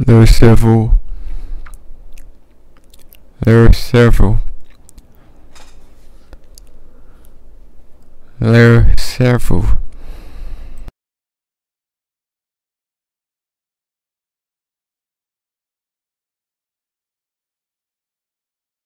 There are several. There are several. There are several